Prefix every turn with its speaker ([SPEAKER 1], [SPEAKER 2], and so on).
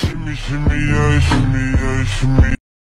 [SPEAKER 1] Shimmy, shimmy, yeah, shimmy.